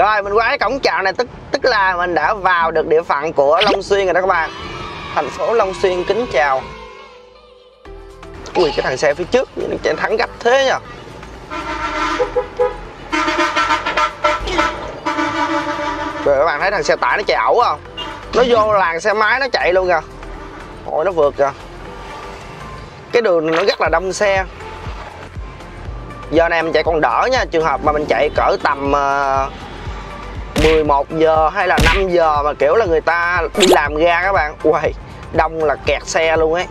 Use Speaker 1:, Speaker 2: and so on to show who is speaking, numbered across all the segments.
Speaker 1: rồi mình qua cái cổng chào này tức tức là mình đã vào được địa phận của long xuyên rồi đó các bạn. Thành phố long xuyên kính chào. Ui cái thằng xe phía trước chạy thắng gấp thế nhở? rồi các bạn thấy thằng xe tải nó chạy ẩu không? Nó vô làng xe máy nó chạy luôn kìa. Ôi nó vượt kìa. Cái đường nó rất là đông xe. Giờ này mình chạy còn đỡ nha trường hợp mà mình chạy cỡ tầm uh, 11 giờ hay là 5 giờ mà kiểu là người ta đi làm ra các bạn. Uầy, đông là kẹt xe luôn ấy.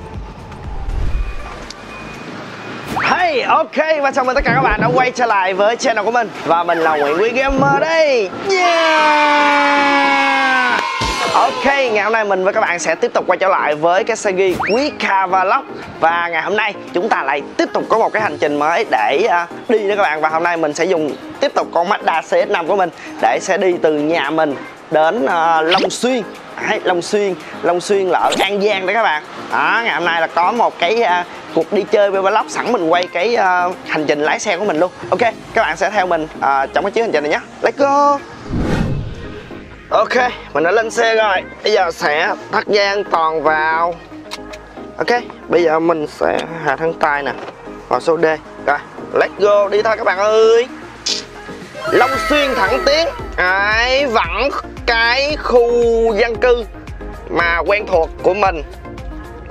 Speaker 1: Hey, ok và chào mừng tất cả các bạn đã quay trở lại với channel của mình. Và mình là Nguyễn Quý Gamer đây. Yeah! Ok, ngày hôm nay mình và các bạn sẽ tiếp tục quay trở lại với cái series Quý Ca Vlog Và ngày hôm nay chúng ta lại tiếp tục có một cái hành trình mới để uh, đi nữa các bạn. Và hôm nay mình sẽ dùng tiếp tục con Mazda CX5 của mình Để sẽ đi từ nhà mình đến uh, Long Xuyên. Đấy, Long Xuyên, Long Xuyên là ở An Giang đó các bạn. Đó, Ngày hôm nay là có một cái uh, cuộc đi chơi với vlog sẵn mình quay cái uh, hành trình lái xe của mình luôn. Ok, các bạn sẽ theo mình uh, trong cái chuyến hành trình này nhé. Let's go! Ok, mình đã lên xe rồi. Bây giờ sẽ thắt dây an toàn vào. Ok, bây giờ mình sẽ hạ thân tay nè Vào số D. Rồi, let's go, đi thôi các bạn ơi. Long Xuyên thẳng tiến. Đấy, vẫn cái khu dân cư Mà quen thuộc của mình.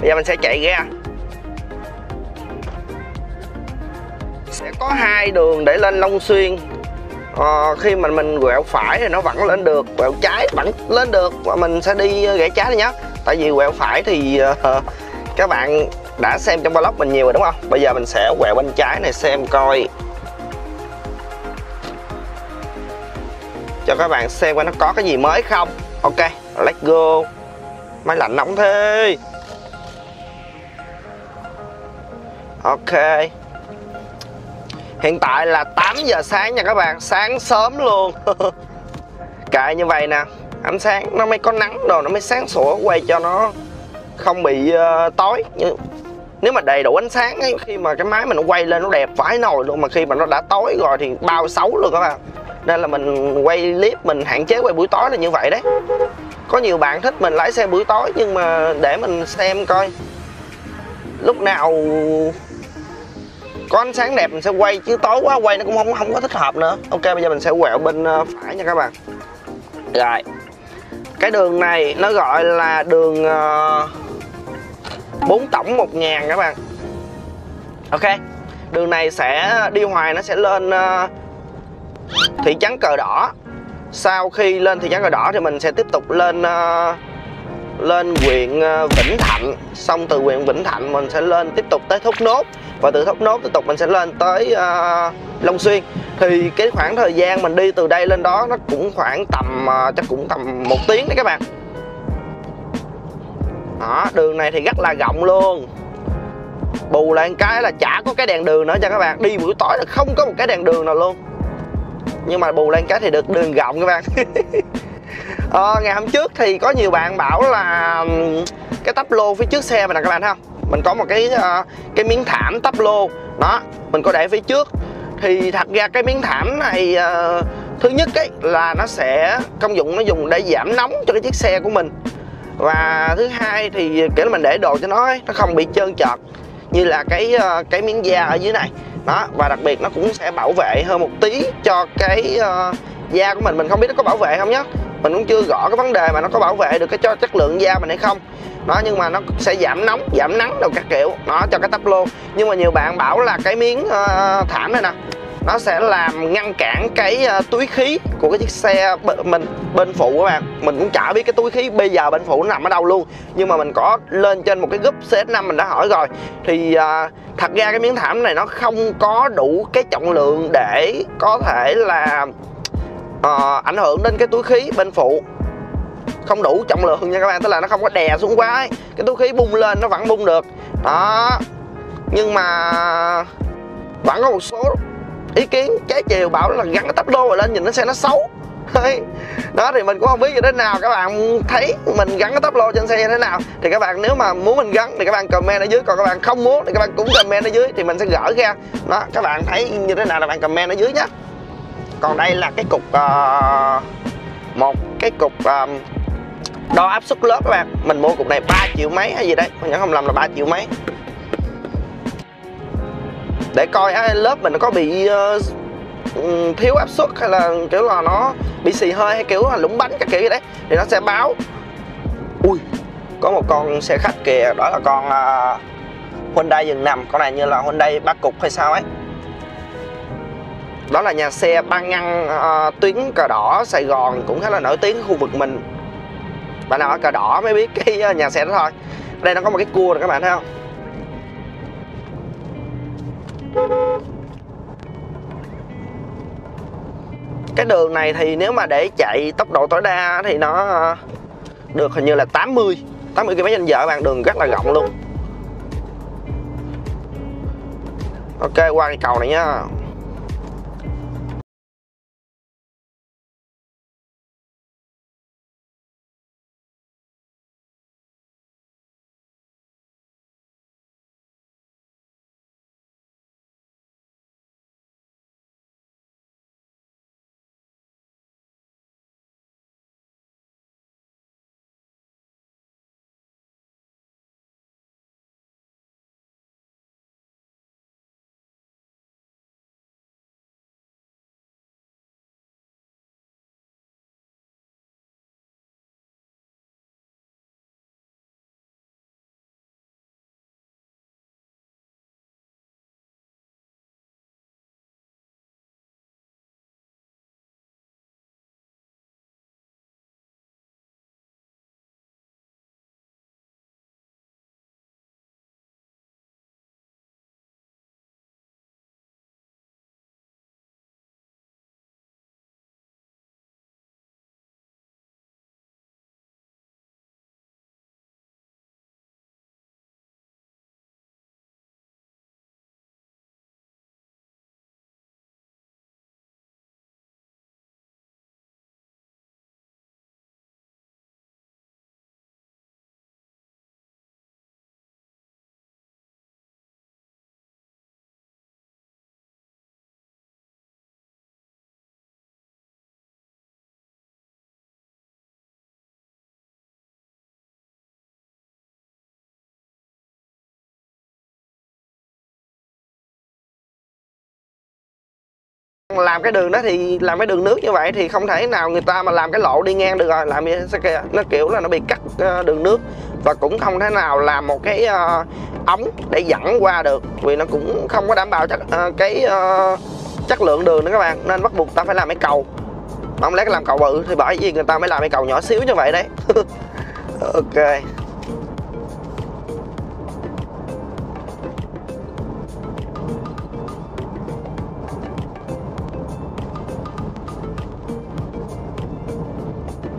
Speaker 1: Bây giờ mình sẽ chạy ra. Sẽ có hai đường để lên Long Xuyên à, khi mà mình quẹo phải thì nó vẫn lên được quẹo trái vẫn lên được và mình sẽ đi ờ, rẽ trái đi nhé tại vì quẹo phải thì uh, các bạn đã xem trong vlog mình nhiều rồi đúng không? Bây giờ mình sẽ quẹo bên trái này xem coi. Cho các bạn xem coi nó có cái gì mới không? Ok let's go. Máy lạnh nóng thế. Ok. Hiện tại là 8 giờ sáng nha các bạn Sáng sớm luôn. Kệ như vậy nè Ánh sáng nó mới có nắng đồ Nó mới sáng sủa quay cho nó Không bị uh, tối. Như Nếu mà đầy đủ ánh sáng ấy, Khi mà cái máy mình nó quay lên nó đẹp vãi nồi luôn Mà khi mà nó đã tối rồi thì bao xấu luôn các bạn. Nên là mình quay clip Mình hạn chế quay buổi tối là như vậy đấy. Có nhiều bạn thích mình lái xe buổi tối Nhưng mà để mình xem coi Lúc nào có ánh sáng đẹp mình sẽ quay chứ tối quá quay nó cũng không không có thích hợp nữa. Ok bây giờ mình sẽ quẹo bên ờ, phải nha các bạn. Rồi. Cái đường này nó gọi là đường uh, tổng một ngàn các bạn. Ok. Đường này sẽ đi hoài nó sẽ lên uh, thị trấn cờ đỏ. Sau khi lên thị trấn cờ đỏ thì mình sẽ tiếp tục lên uh, lên huyện Vĩnh Thạnh. Xong từ huyện Vĩnh Thạnh mình sẽ lên tiếp tục tới Thốt Nốt và từ thốt nốt tiếp tục mình sẽ lên tới uh, Long Xuyên. Thì cái khoảng thời gian mình đi từ đây lên đó nó cũng khoảng tầm uh, chắc cũng tầm một tiếng đấy các bạn. Đó đường này thì rất là rộng luôn. Bù lại cái là chả có cái đèn đường nữa cho các bạn. Đi buổi tối là không có một cái đèn đường nào luôn. Nhưng mà bù lên cái thì được đường rộng các bạn. À, ngày hôm trước thì có nhiều bạn bảo là cái tắp lô phía trước xe mình nè các bạn thấy không mình có một cái uh, cái miếng thảm tắp lô. Đó mình có để phía trước. Thì thật ra cái miếng thảm này uh, thứ nhất ấy là nó sẽ công dụng nó dùng để giảm nóng cho cái chiếc xe của mình. Và thứ hai thì kiểu là mình để đồ cho nó ấy, nó không bị trơn trợt như là cái uh, cái miếng da ở dưới này. Đó và đặc biệt nó cũng sẽ bảo vệ hơn một tí cho cái uh, da của mình. Mình không biết nó có bảo vệ không nhé mình cũng chưa rõ cái vấn đề mà nó có bảo vệ được cái cho chất lượng da mình hay không. Đó nhưng mà nó sẽ giảm nóng giảm nắng đâu các kiểu. Nó cho cái tắp lô. Nhưng mà nhiều bạn bảo là cái miếng uh, thảm này nè nó sẽ làm ngăn cản cái uh, túi khí của cái chiếc xe mình bên phụ các bạn. Mình cũng chả biết cái túi khí bây giờ bên phụ nó nằm ở đâu luôn. Nhưng mà mình có lên trên một cái group CS5 mình đã hỏi rồi. Thì uh, thật ra cái miếng thảm này nó không có đủ cái trọng lượng để có thể là à, ảnh hưởng đến cái túi khí bên phụ. Không đủ trọng lượng nha các bạn tức là nó không có đè xuống quá ấy. cái túi khí bung lên nó vẫn bung được. Đó. Nhưng mà vẫn có một số ý kiến trái chiều bảo là gắn cái tắp lô lên nhìn nó xe nó xấu. Đó thì mình cũng không biết như thế nào. Các bạn thấy mình gắn cái tắp lô trên xe như thế nào? Thì các bạn nếu mà muốn mình gắn thì các bạn comment ở dưới. Còn các bạn không muốn thì các bạn cũng comment ở dưới thì mình sẽ gỡ ra. Đó các bạn thấy như thế nào là bạn comment ở dưới nhé còn đây là cái cục uh, một cái cục um, đo áp suất lớp các bạn. Mình mua cục này 3 triệu mấy hay gì đấy mình nhớ không lầm là 3 triệu mấy. Để coi á, lớp mình có bị uh, thiếu áp suất hay là kiểu là nó bị xì hơi hay kiểu là lũng bánh các kiểu gì đấy thì nó sẽ báo. Ui có một con xe khách kìa đó là con uh, Hyundai dừng nằm. Con này như là Hyundai ba cục hay sao ấy đó là nhà xe ban ngăn uh, tuyến cờ đỏ Sài Gòn cũng khá là nổi tiếng khu vực mình. Bạn nào ở cờ đỏ mới biết cái ờ, nhà xe đó thôi. Đây nó có một cái cua rồi các bạn thấy không? Cái đường này thì nếu mà để chạy tốc độ tối đa thì nó ờ, được hình như là 80 80 km trên giờ bạn. Đường rất là rộng luôn. Ok qua cái cầu này nhá. Làm cái đường đó thì làm cái đường nước như vậy thì không thể nào người ta mà làm cái lộ đi ngang được rồi làm gì kìa? Nó kiểu là nó bị cắt ờ, đường nước và cũng không thể nào làm một cái uh, ống để dẫn qua được vì nó cũng không có đảm bảo chắc uh, ờ, cái uh, chất lượng đường nữa các bạn. Nên bắt buộc ta phải làm cái cầu. Mà không lẽ làm cầu bự thì bởi vì người ta mới làm cái cầu nhỏ xíu như vậy đấy. Ok.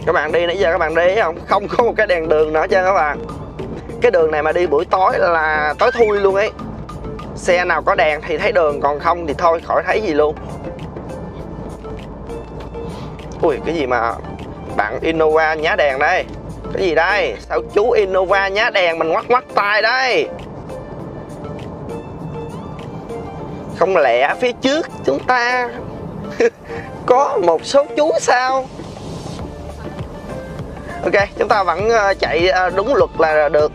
Speaker 1: Các bạn đi nãy giờ các bạn đi không? Không có một cái đèn đường nữa chứ các bạn. Cái đường này mà đi buổi tối là tối thui luôn ấy. Xe nào có đèn thì thấy đường, còn không thì thôi, khỏi thấy gì luôn. Ui, cái gì mà bạn Innova nhá đèn đây? Cái gì đây? Sao chú Innova nhá đèn mình ngoắt ngoắt tay đây? Không lẽ phía trước chúng ta có một số chú sao? Ok, chúng ta vẫn ờ, chạy ờ, đúng luật là được.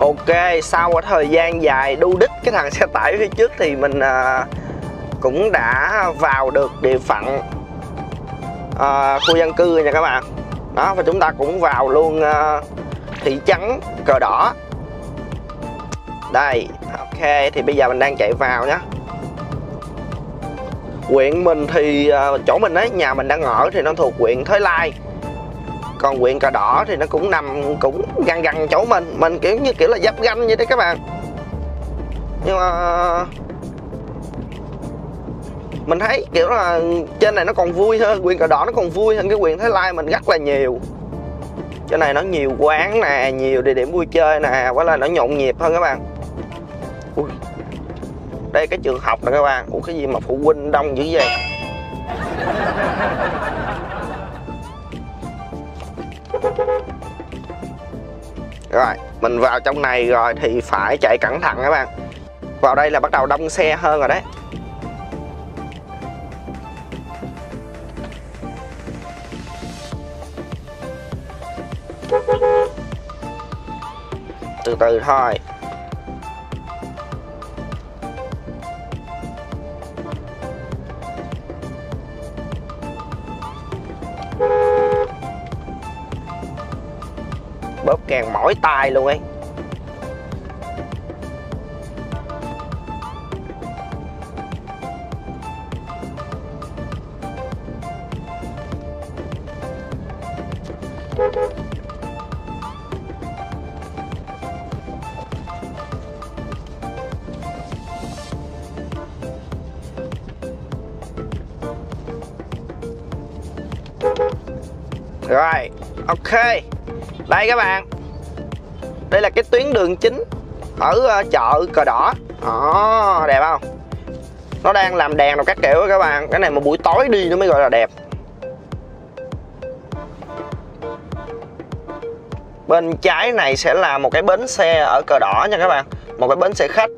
Speaker 1: Ok, sau một thời gian dài đu đích, cái thằng xe tải phía trước thì mình ờ, cũng đã vào được địa phận khu dân cư nha các bạn. Đó, và chúng ta cũng vào luôn thị trấn cờ đỏ. Đây, ok, thì bây giờ mình đang chạy vào nhé huyện mình thì uh, chỗ mình ấy nhà mình đang ở thì nó thuộc huyện thới lai. Còn huyện cờ đỏ thì nó cũng nằm cũng gần gần chỗ mình mình kiểu như kiểu là giáp ganh vậy đấy các bạn. Nhưng mà mình thấy kiểu là trên này nó còn vui hơn quyền cờ đỏ nó còn vui hơn cái quyền thái lai mình rất là nhiều. Chỗ này nó nhiều quán nè nhiều địa điểm vui chơi nè quá là nó nhộn nhịp hơn các bạn. Ui, đây, cái trường học nè, các bạn. Ủa, cái gì mà phụ huynh đông dữ vậy? Rồi, mình vào trong này rồi thì phải chạy cẩn thận các bạn. Vào đây là bắt đầu đông xe hơn rồi đấy. Từ từ thôi. Bóp càng mỏi tay luôn ấy. Đây các bạn. Đây là cái tuyến đường chính Ở ờ, chợ cờ đỏ. Đó, đẹp không? Nó đang làm đèn rồi các kiểu các bạn. Cái này mà buổi tối đi nó mới gọi là đẹp. Bên trái này sẽ là một cái bến xe ở cờ đỏ nha các bạn. Một cái bến xe khách.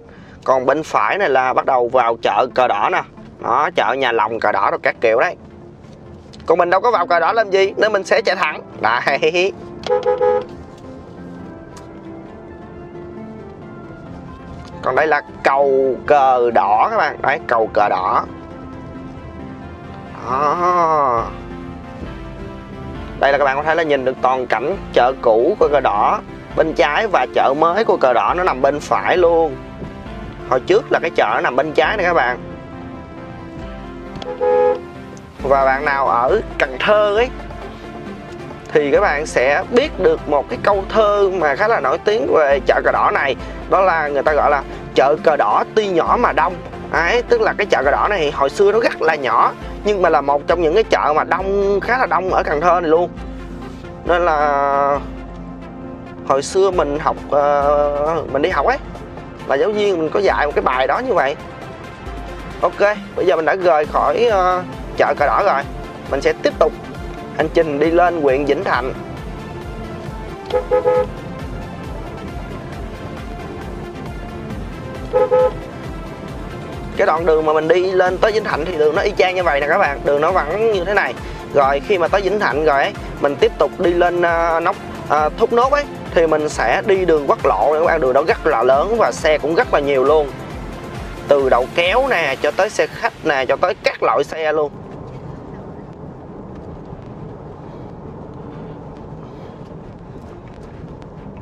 Speaker 1: Còn bên phải này là bắt đầu vào chợ cờ đỏ nè. Đó, chợ nhà lòng cờ đỏ rồi các kiểu đấy. Còn mình đâu có vào cờ đỏ làm gì nên mình sẽ chạy thẳng. Đấy còn đây là cầu cờ đỏ các bạn. Đấy, cầu cờ đỏ. Đó. đây là các bạn có thể là nhìn được toàn cảnh chợ cũ của cờ đỏ. Bên trái và chợ mới của cờ đỏ nó nằm bên phải luôn. Hồi trước là cái chợ nó nằm bên trái này các bạn. Và bạn nào ở Cần Thơ ấy thì các bạn sẽ biết được một cái câu thơ mà khá là nổi tiếng về chợ cờ đỏ này. Đó là người ta gọi là chợ cờ đỏ tuy nhỏ mà đông. Ấy tức là cái chợ cờ đỏ này hồi xưa nó rất là nhỏ nhưng mà là một trong những cái chợ mà đông khá là đông ở Cần Thơ này luôn. Nên là hồi xưa mình học uh, mình đi học ấy là giáo viên mình có dạy một cái bài đó như vậy. Ok bây giờ mình đã rời khỏi uh, chợ cờ đỏ rồi. Mình sẽ tiếp tục hành trình đi lên huyện Vĩnh Thạnh. Cái đoạn đường mà mình đi lên tới Vĩnh Thạnh thì đường nó y chang như vậy nè các bạn. Đường nó vẫn như thế này. Rồi khi mà tới Vĩnh Thạnh rồi ấy mình tiếp tục đi lên uh, nóc uh, thúc nốt ấy thì mình sẽ đi đường quốc lộ các bạn. Đường đó rất là lớn và xe cũng rất là nhiều luôn. Từ đầu kéo nè cho tới xe khách nè cho tới các loại xe luôn.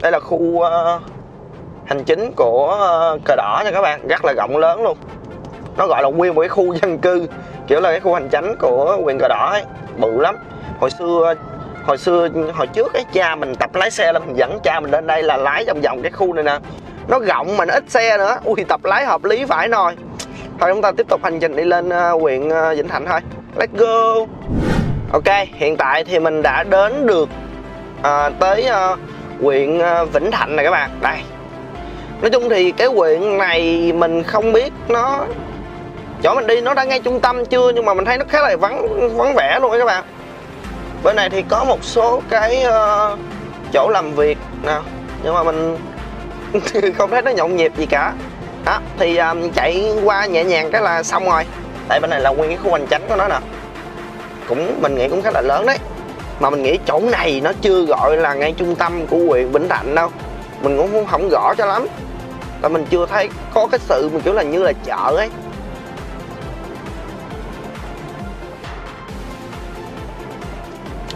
Speaker 1: Đây là khu uh, hành chính của uh, cờ đỏ nha các bạn. Rất là rộng lớn luôn. Nó gọi là nguyên một cái khu dân cư kiểu là cái khu hành chánh của quyền cờ đỏ ấy. Bự lắm. Hồi xưa hồi xưa hồi trước ấy cha mình tập lái xe là mình dẫn cha mình lên đây là lái vòng vòng cái khu này nè. Nó rộng mà nó ít xe nữa. Ui tập lái hợp lý phải rồi thôi chúng ta tiếp tục hành trình đi lên uh, huyện uh, vĩnh thạnh thôi. Let's go. Ok hiện tại thì mình đã đến được uh, tới uh, huyện à, Vĩnh Thạnh này các bạn. Đây. Nói chung thì cái huyện này mình không biết nó chỗ mình đi nó đã ngay trung tâm chưa nhưng mà mình thấy nó khá là vắng vắng vẻ luôn các bạn. Bên này thì có một số cái uh, chỗ làm việc nè nhưng mà mình không thấy nó nhộn nhịp gì cả. Đó thì um, chạy qua nhẹ nhàng cái là xong rồi. Tại bên này là nguyên cái khu hành tránh của nó nè. Cũng mình nghĩ cũng khá là lớn đấy mà mình nghĩ chỗ này nó chưa gọi là ngay trung tâm của huyện Vĩnh Thạnh đâu. Mình cũng không rõ cho lắm. Là mình chưa thấy có cái sự mình kiểu là như là chợ ấy.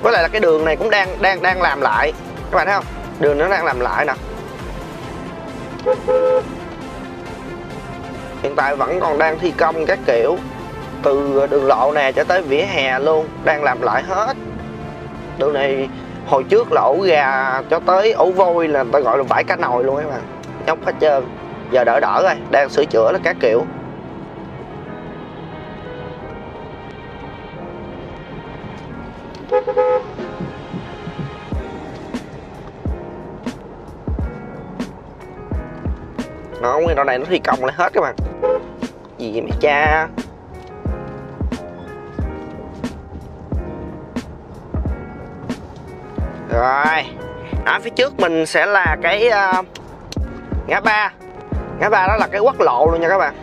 Speaker 1: Với lại là cái đường này cũng đang đang đang làm lại. Các bạn thấy không? Đường nó đang làm lại nè. Hiện tại vẫn còn đang thi công các kiểu. Từ đường lộ nè cho tới vỉa hè luôn. Đang làm lại hết tượng này, hồi trước là ổ gà cho tới ổ vôi là ta gọi là vải cá nồi luôn các bạn nhóc hết trơn. Giờ đỡ đỡ rồi, đang sửa chữa là các kiểu. Nó nguyên đoạn này nó thi công lại hết các bạn. Gì vậy mẹ cha? Rồi ở phía trước mình sẽ là cái uh, ngã ba. Ngã ba đó là cái quốc lộ luôn nha các bạn.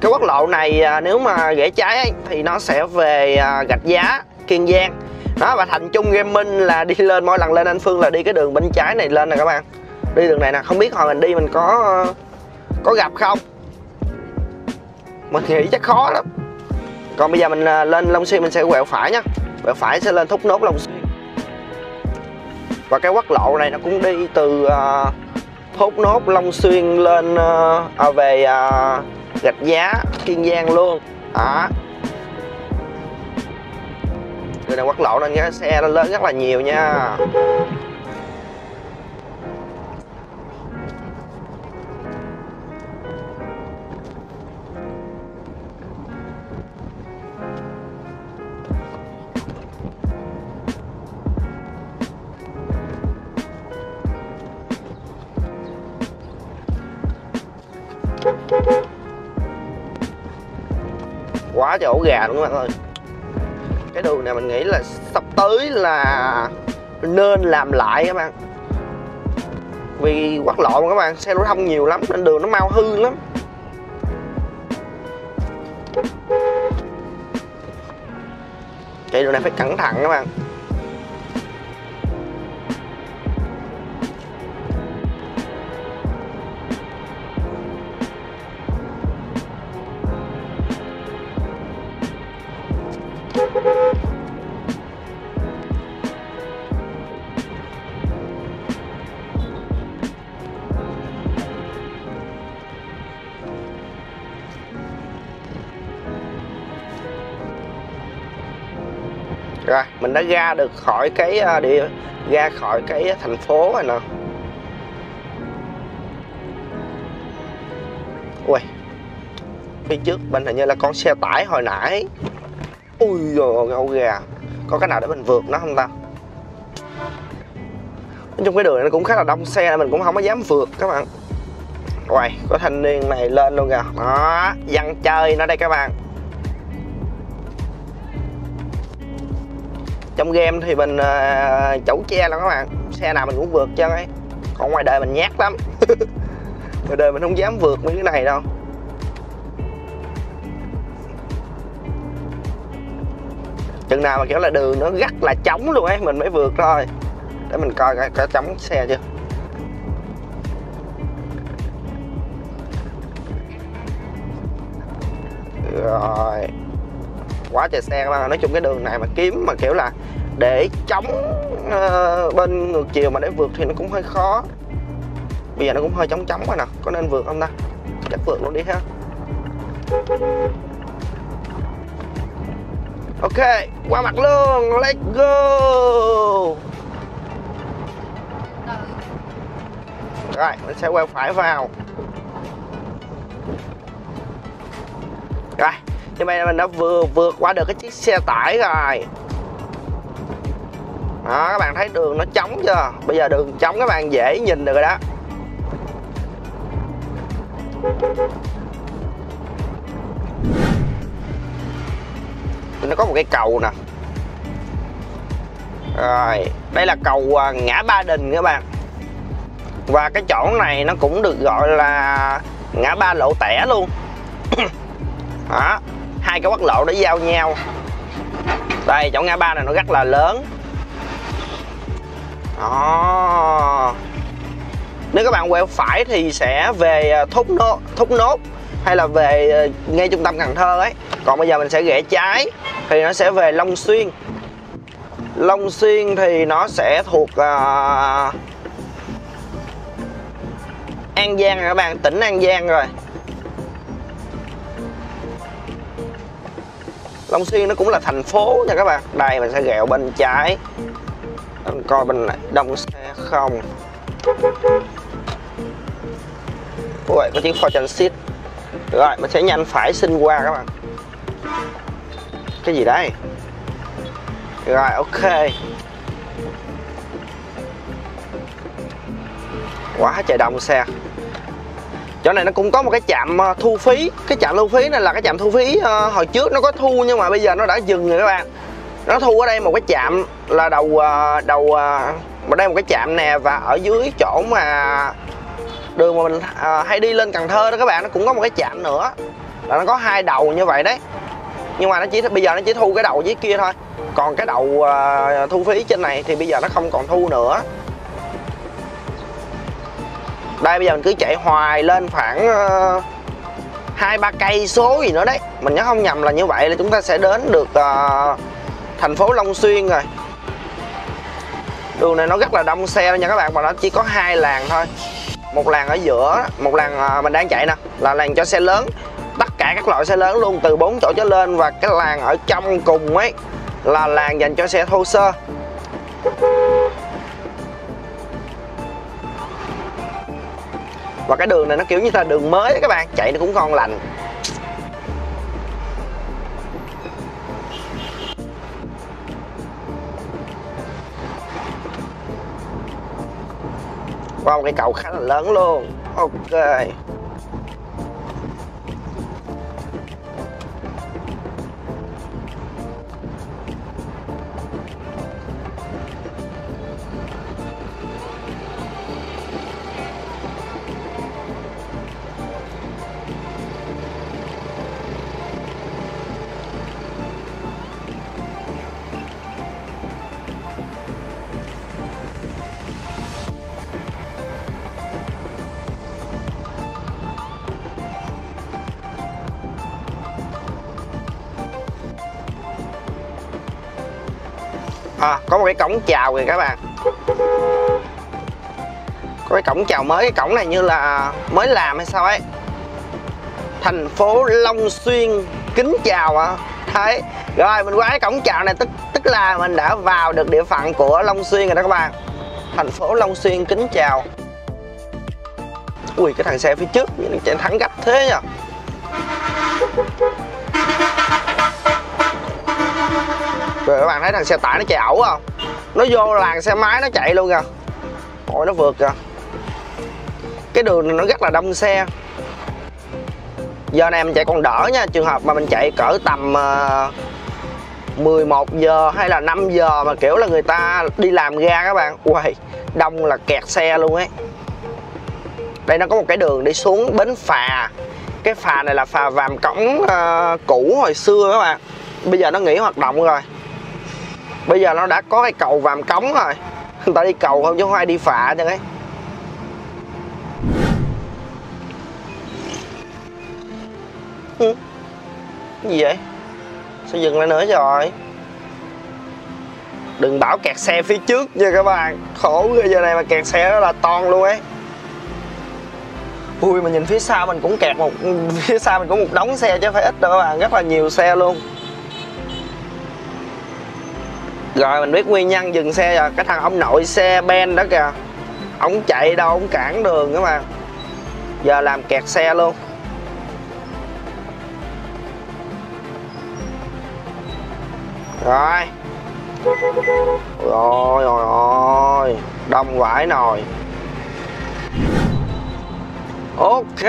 Speaker 1: Cái quốc lộ này uh, nếu mà rẽ trái ấy, thì nó sẽ về uh, gạch giá kiên giang. Đó và thành chung gaming là đi lên mỗi lần lên anh phương là đi cái đường bên trái này lên nè các bạn. Đi đường này nè không biết hồi mình đi mình có có gặp không? Mình nghĩ chắc khó lắm còn bây giờ mình à, lên long xuyên mình sẽ quẹo phải nhá quẹo phải sẽ lên thúc nốt long xuyên và cái quốc lộ này nó cũng đi từ uh, thốt nốt long xuyên lên uh, về uh, gạch giá kiên giang luôn. Đó. Đường này quốc lộ nên cái xe nó lớn rất là nhiều nha. Quá trời ổ gà đúng các bạn ơi cái đường này mình nghĩ là sắp tới là nên làm lại các bạn. Vì quát lộ mà các bạn, xe lưu thông nhiều lắm, nên đường nó mau hư lắm. Chạy đường này phải cẩn thận các bạn. Mình đã ra được khỏi cái ờ, địa ra khỏi cái thành phố rồi nè. Ui phía trước bên hình như là con xe tải hồi nãy. Ui rồi gâu gà có cái nào để mình vượt nó không ta? Nói chung cái đường này nó cũng khá là đông xe mình cũng không có dám vượt các bạn. Uầy, có thanh niên này lên luôn kìa. Đó, dân chơi nó đây các bạn. Trong game thì mình à, uh, chẩu che lắm các bạn. Xe nào mình cũng vượt chân ấy. Còn ngoài đời mình nhát lắm. Ngoài đời mình không dám vượt mấy cái này đâu. Chừng nào mà kiểu là đường nó rất là trống luôn ấy mình mới vượt thôi. Để mình coi coi có trống xe chưa. Rồi. Quá trời xe các bạn nói chung cái đường này mà kiếm mà kiểu là để chống uh, bên ngược chiều mà để vượt thì nó cũng hơi khó. Bây giờ nó cũng hơi chống chống rồi nè có nên vượt không ta? Chắc vượt luôn đi ha. Ok qua mặt luôn let's go. Rồi mình sẽ quay phải vào. Rồi như vậy là mình đã vừa vượt qua được cái chiếc xe tải rồi đó, các bạn thấy đường nó trống chưa? Bây giờ đường trống, các bạn dễ nhìn được rồi đó. Nó có một cái cầu nè. Rồi, đây là cầu à, ngã ba đình các bạn. Và cái chỗ này nó cũng được gọi là ngã ba lộ tẻ luôn. Đó, hai cái quốc lộ để giao nhau. Đây, chỗ ngã ba này nó rất là lớn đó nếu các bạn quẹo phải thì sẽ về ờ, thúc nốt thúc nốt hay là về ờ, ngay trung tâm cần thơ ấy. Còn bây giờ mình sẽ rẽ trái thì nó sẽ về long xuyên. Long xuyên thì nó sẽ thuộc uh, an giang rồi các bạn tỉnh an giang rồi. Long Xuyên nó cũng là thành phố nha các bạn. Đây mình sẽ ghẹo bên trái mình coi bên này đông xe không? Ui, có chiếc Ford Transit Rồi, mình sẽ nhanh phải xin qua các bạn. Cái gì đây Rồi, ok. Quá trời đông xe. Chỗ này nó cũng có một cái chạm ờ, thu phí. Cái chạm thu phí này là cái chạm thu phí ờ, hồi trước nó có thu nhưng mà bây giờ nó đã dừng rồi các bạn nó thu ở đây một cái chạm là đầu à, đầu à, ở đây một cái chạm nè và ở dưới chỗ mà đường mà mình à, hay đi lên Cần Thơ đó các bạn nó cũng có một cái chạm nữa. Là nó có hai đầu như vậy đấy. Nhưng mà nó chỉ bây giờ nó chỉ thu cái đầu dưới kia thôi. Còn cái đầu thu phí trên này thì bây giờ nó không còn thu nữa. Đây bây giờ mình cứ chạy hoài lên khoảng hai ba cây số gì nữa đấy. Mình nhớ không nhầm là như vậy là chúng ta sẽ đến được uh, thành phố Long Xuyên rồi. Đường này nó rất là đông xe nha các bạn và nó chỉ có hai làn thôi. Một làn ở giữa, một làn à, mình đang chạy nè, là làn cho xe lớn. Tất cả các loại xe lớn luôn, từ 4 chỗ trở lên và cái làn ở trong cùng ấy, là làn dành cho xe thô sơ. Và cái đường này nó kiểu như là đường mới các bạn, chạy nó cũng ngon lành. Qua một cái cầu khá là lớn luôn. Ok. À, có một cái cổng chào kìa các bạn. Có cái cổng chào mới cái cổng này như là mới làm hay sao ấy. Thành phố Long Xuyên kính chào à. thấy rồi mình qua cái cổng chào này tức tức là mình đã vào được địa phận của Long Xuyên rồi đó các bạn. Thành phố Long Xuyên kính chào. Ui cái thằng xe phía trước nó chạy thắng gấp thế nhỉ rồi các bạn thấy thằng xe tải nó chạy ẩu không? Nó vô làng xe máy nó chạy luôn kìa. Ôi nó vượt kìa. Cái đường này nó rất là đông xe. Giờ này mình chạy còn đỡ nha trường hợp mà mình chạy cỡ tầm ờ, uh, 11 giờ hay là 5 giờ mà kiểu là người ta đi làm ra các bạn. Uầy, đông là kẹt xe luôn ấy. Đây nó có một cái đường đi xuống bến phà. Cái phà này là phà vàm cổng uh, cũ hồi xưa các bạn. Bây giờ nó nghỉ hoạt động rồi bây giờ nó đã có cái cầu vàm cống rồi. Người ta đi cầu không chứ không ai đi phà chứ ấy. Ừ. cái gì vậy? Sao dừng lại nữa rồi? Đừng bảo kẹt xe phía trước nha các bạn. Khổ ghê, giờ này mà kẹt xe đó là toan luôn ấy. Ui, mà nhìn phía sau mình cũng kẹt một phía sau mình cũng một đống xe chứ phải ít đâu các bạn. Rất là nhiều xe luôn rồi mình biết nguyên nhân dừng xe rồi. Cái thằng ông nội xe ben đó kìa. Ông chạy đâu ông cản đường các bạn giờ làm kẹt xe luôn. Rồi. Rồi rồi rồi đông vải nồi. Ok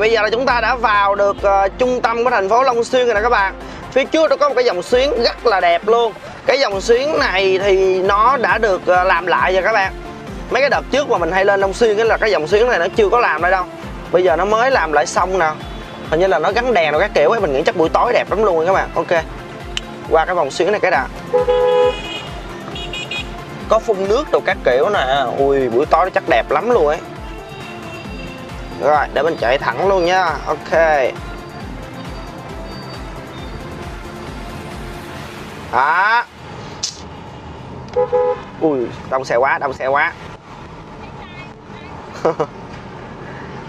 Speaker 1: bây giờ là chúng ta đã vào được uh, trung tâm của thành phố long xuyên rồi nè các bạn. Phía trước nó có một cái dòng xuyến rất là đẹp luôn cái dòng xuyến này thì nó đã được ờ, làm lại rồi các bạn. Mấy cái đợt trước mà mình hay lên Long Xuyên cái là cái dòng xuyến này nó chưa có làm đây đâu. Bây giờ nó mới làm lại xong nè. Hình như là nó gắn đèn rồi các kiểu ấy, mình nghĩ chắc buổi tối đẹp lắm luôn các bạn. Ok. Qua cái vòng xuyến này cái đã. Có phun nước đồ các kiểu nè. Ui, buổi tối nó chắc đẹp lắm luôn ấy. Rồi, để mình chạy thẳng luôn nha. Ok. Đó ui đông xe quá đông xe quá.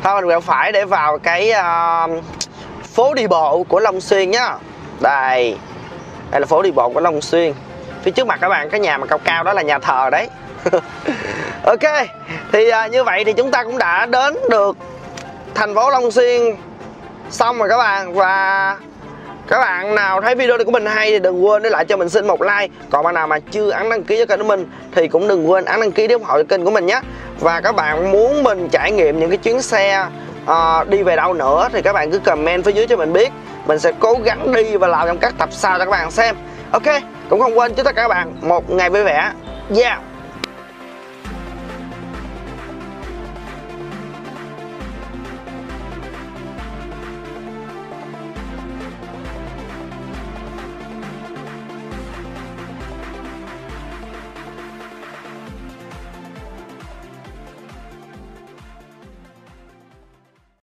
Speaker 1: Thôi mình quẹo phải để vào cái uh, phố đi bộ của Long Xuyên nhá. Đây đây là phố đi bộ của Long Xuyên. Phía trước mặt các bạn cái nhà mà cao cao đó là nhà thờ đấy. Ok thì uh, như vậy thì chúng ta cũng đã đến được thành phố Long Xuyên xong rồi các bạn. Và các bạn nào thấy video này của mình hay thì đừng quên để lại cho mình xin một like. Còn bạn nào mà chưa ấn đăng ký cho kênh của mình thì cũng đừng quên ấn đăng ký để ủng hộ cho kênh của mình nhé. Và các bạn muốn mình trải nghiệm những cái chuyến xe uh, đi về đâu nữa thì các bạn cứ comment phía dưới cho mình biết. Mình sẽ cố gắng đi và làm trong các tập sau cho các bạn xem. Ok cũng không quên chúc tất cả các bạn một ngày vui vẻ. Yeah!